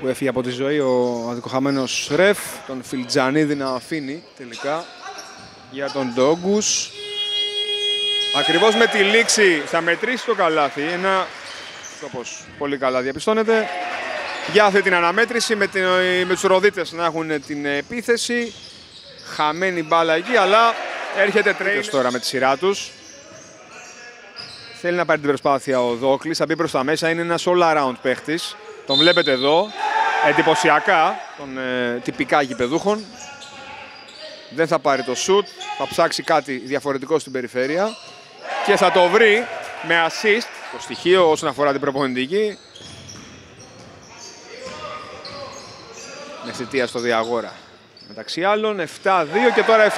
που έφυγε από τη ζωή ο αδικοχαμένος Ρεφ, τον Φιλτζανίδη να αφήνει τελικά για τον Ντόγκους. Ακριβώς με τη λήξη θα μετρήσει το καλάθι, ένα όπως πολύ καλά διαπιστώνεται. Για αυτή την αναμέτρηση με, την, με τους Ροδίτες να έχουν την επίθεση. Χαμένη μπάλα εκεί, αλλά έρχεται τρέιν τώρα με τη σειρά τους. Θέλει να πάρει την προσπάθεια ο Δόκλης, θα μπει προς τα μέσα, είναι ένας all-around παίχτης. Τον βλέπετε εδώ, εντυπωσιακά, των ε, τυπικά γηπεδούχων. Δεν θα πάρει το shoot, θα ψάξει κάτι διαφορετικό στην περιφέρεια και θα το βρει με assist, το στοιχείο όσον αφορά την προπονητική. Με θητεία στο Διαγόρα. Μεταξύ άλλων 7-2 και τώρα 7-5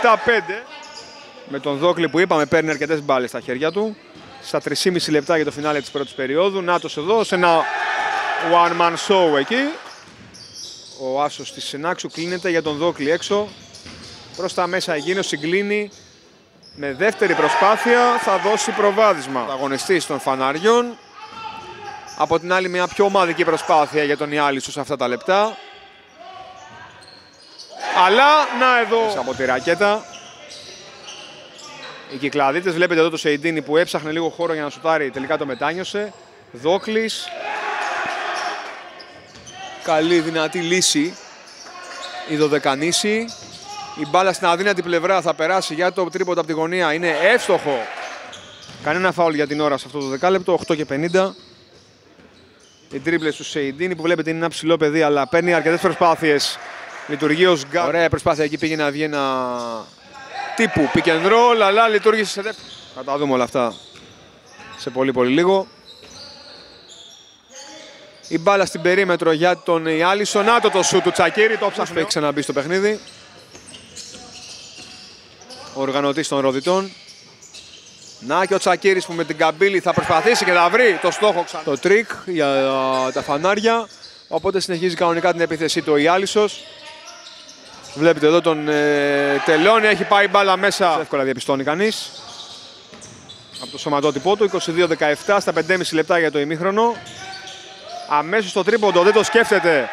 με τον Δόκλη που είπαμε παίρνει αρκετές μπάλες στα χέρια του. Στα 3,5 λεπτά για το φινάλε της πρώτης περίοδου. Νάτος εδώ σε ένα one man show εκεί. Ο άσος της Σενάξου κλείνεται για τον Δόκλη έξω. Προς τα μέσα εκείνος συγκλίνει. Με δεύτερη προσπάθεια θα δώσει προβάδισμα. Αγωνιστής των Φαναριών. Από την άλλη μια πιο ομαδική προσπάθεια για τον Ιάλισο σε αυτά τα λεπτά. Αλλά να εδώ από τη ρακέτα. Οι κυκλαδίτες βλέπετε εδώ το Σεϊντίνι που έψαχνε λίγο χώρο για να σουτάρει, τελικά το μετάνιωσε. Δόκλης. Καλή δυνατή λύση. Η Δωδεκανήσιοι. Η μπάλα στην αδύνατη πλευρά θα περάσει για το τρίποντα από τη γωνία. Είναι εύστοχο. Κανένα φάουλ για την ώρα σε αυτό το δεκάλεπτο. 8 και 50. Οι τρίπλες του Σεϊντίνι που βλέπετε είναι ένα ψηλό παιδί αλλά παίρνει αρκετές προσπάθειες. Λειτουργεί ως γκαρντ. Ωραία προσπάθεια εκεί πήγε να βγει ένα τύπου pick and roll αλλά λειτουργήσε σε δεύτερο. Θα τα δούμε όλα αυτά σε πολύ πολύ λίγο. Η μπάλα στην περίμετρο για τον Ιάλυσο. Να το το σουτ του Τσακίρη. Το ψάχνει. Έχει ξαναμπεί στο παιχνίδι. Ο οργανωτής των Ροδιτών. Να και ο Τσακίρης που με την καμπύλη θα προσπαθήσει και θα βρει το στόχο ξανά. Το τρίκ για τα φανάρια. Οπότε συνεχίζει κανονικά την επίθεσή του ο Ιάλυσος. Βλέπετε εδώ τον ε, τελώνει, έχει πάει μπάλα μέσα. Εύκολα διαπιστώνει κανείς. Από το σωματότυπό του, 22-17 στα 5,5 λεπτά για το ημίχρονο. Αμέσως στο τρίποντο, δεν το σκέφτεται.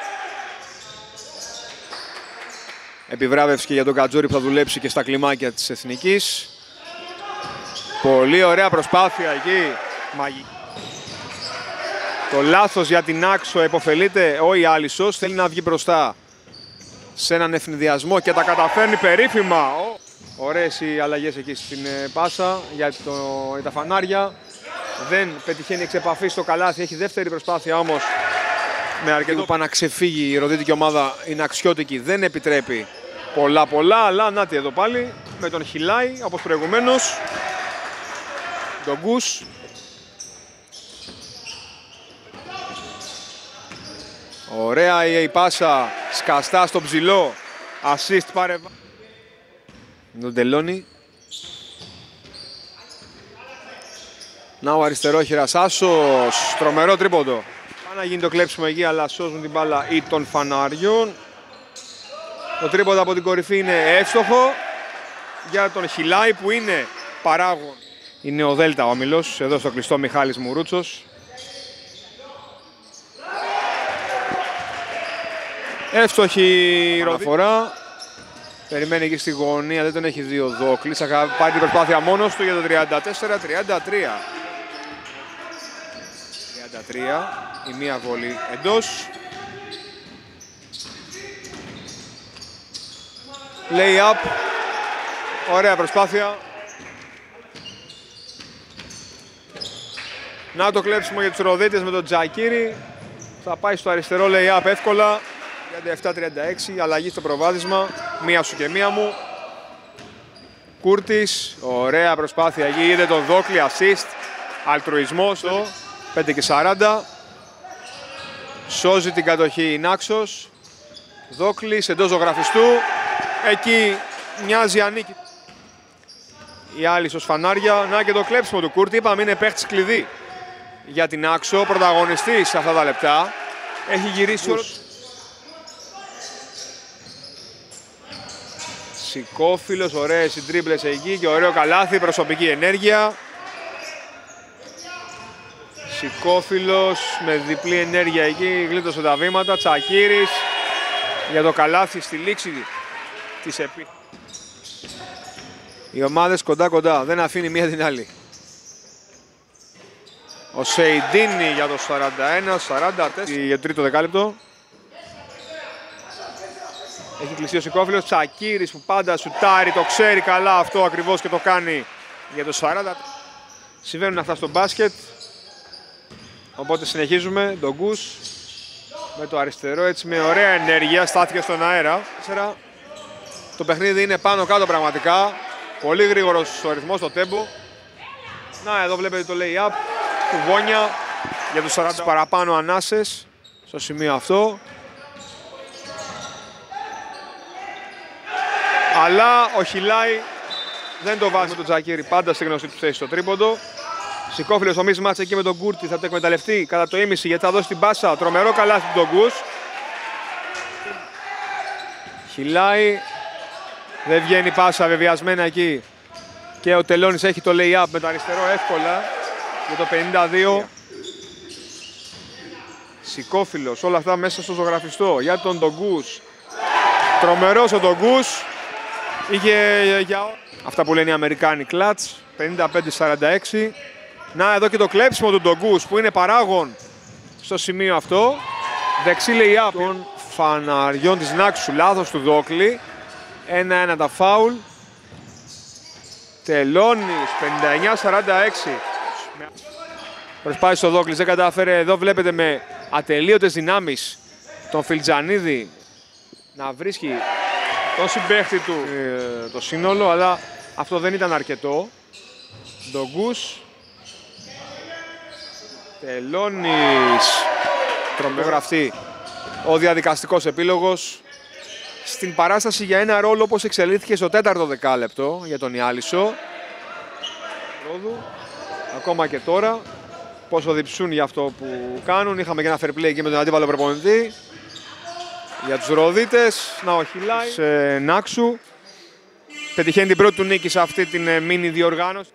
Επιβράβευση και για τον Κατζούρη που θα δουλέψει και στα κλιμάκια της Εθνικής. Πολύ ωραία προσπάθεια εκεί. Μαγική. Το λάθος για την Άξο εποφελείται ο Ιάλισσος. Θέλει να βγει μπροστά σε έναν ευνηδιασμό και τα καταφέρνει περίφημα. Ωραίες οι αλλαγές εκεί στην ε, πάσα για, το, για τα φανάρια. Δεν πετυχαίνει εξ επαφή στο καλάθι. Έχει δεύτερη προσπάθεια όμως με αρκετό που να ξεφύγει η ροδίτικη ομάδα είναι αξιότικη. Δεν επιτρέπει πολλά πολλά. Αλλά να εδώ πάλι με τον Χιλάι όπως προηγουμένως. Τον Γκους. Ωραία η πάσα σκαστά στο ψηλό. Assist πάρε. Τον τελώνει. Να ο αριστερόχειρας Άσος. Τρομερό τρίποντο. Πάει να γίνει το κλέψιμο εκεί αλλά σώζουν την μπάλα ή των φανάριων. Το τρίποντο από την κορυφή είναι εύστοχο για τον Χιλάη που είναι παράγον. Είναι ο Δέλτα ο Μίλος, εδώ στο κλειστό Μιχάλης Μουρούτσος. Εύστοχη ροδοφορά. Περιμένει εκεί στη γωνία, δεν τον έχει δει ο Δόκλης. Θα πάρει την προσπάθεια μόνος του για το 34-33. 33, η μία βολή εντός. Lay up. Ωραία προσπάθεια. Να το κλέψουμε για τους Ροδίτες με τον Τζακίρι. Θα πάει στο αριστερό lay-up εύκολα. 37-36, αλλαγή στο προβάδισμα. Μία σου και μία μου. Κούρτης, ωραία προσπάθεια εκεί. Είδε τον Δόκλη, assist. Αλτρουισμός, 5 και 40. Σώζει την κατοχή η Νάξος. Δόκλης εντός ζωγραφιστού. Εκεί μοιάζει ανήκει. Η άλλη στο φανάρια. Να και το κλέψιμο του Κούρτη. Είπαμε είναι παίχτης κλειδί για την Άξο. Πρωταγωνιστής σε αυτά τα λεπτά. Έχει γυρίσει όλο. Σικόφιλος, ωραίες οι εκεί και ωραίο καλάθι, προσωπική ενέργεια. Σικόφιλος με διπλή ενέργεια εκεί, γλίτωσε τα βήματα. Τσακύρης για το καλάθι στη λήξη της επί. Οι ομάδες κοντά κοντά, δεν αφήνει μία την άλλη. Ο Σεϊντίνη για το 41-44 για το τρίτο δεκάλεπτο. Έχει κλειστεί ο Σικόφιλος, Τσακύρης που πάντα σουτάρει, το ξέρει καλά αυτό ακριβώς και το κάνει για το 40. Συμβαίνουν αυτά στο μπάσκετ. Οπότε συνεχίζουμε. Τον Γκους με το αριστερό έτσι με ωραία ενέργεια στάθηκε στον αέρα. Το παιχνίδι είναι πάνω κάτω πραγματικά. Πολύ γρήγορος ο ρυθμός στο τέμπο. Να εδώ βλέπετε το lay-up. Κουβόνια για τους 40 παραπάνω ανάσες στο σημείο αυτό. Αλλά ο Χιλάι δεν το βάζει με τον Τζακίρι πάντα στη γνωστή του θέση στο τρίποντο. Σικόφιλος ο μάτς εκεί με τον Κούρτης θα το εκμεταλλευτεί κατά το ίμιση γιατί θα δώσει την πάσα. Τρομερό καλάθι του τον Γκους. Χιλάει. Δεν βγαίνει πάσα βεβαιασμένα εκεί. Και ο Τελώνης έχει το lay-up με το αριστερό εύκολα για το 52. Σικόφιλος, όλα αυτά μέσα στο ζωγραφιστό για τον Ντογκούς. Τρομερός ο Ντογκούς. Είχε για... Αυτά που λένε οι Αμερικάνοι κλατς. 55-46. Να εδώ και το κλέψιμο του Ντογκούς που είναι παράγον στο σημείο αυτό. Δεξί λέει από των φαναριών της Νάξου. Λάθος του Δόκλη. Ένα-ένα τα φάουλ. Τελώνης 59-46. Προσπάθησε στο Δόκλης, δεν κατάφερε. Εδώ βλέπετε με ατελείωτες δυνάμεις τον Φιλτζανίδη να βρίσκει τον συμπέχτη του ε, το σύνολο, αλλά αυτό δεν ήταν αρκετό. Ντογκούς Τελώνης. Τρομερό αυτή ο διαδικαστικός επίλογος. Στην παράσταση για ένα ρόλο όπως εξελίχθηκε στο τέταρτο δεκάλεπτο για τον Ιάλισο. Ακόμα και τώρα πόσο διψούν για αυτό που κάνουν. Είχαμε και ένα fair play εκεί με τον αντίπαλο προπονητή. Για τους Ροδίτες, να οχυλάει σε Νάξου. Πετυχαίνει την πρώτη του νίκη σε αυτή την μίνι διοργάνωση.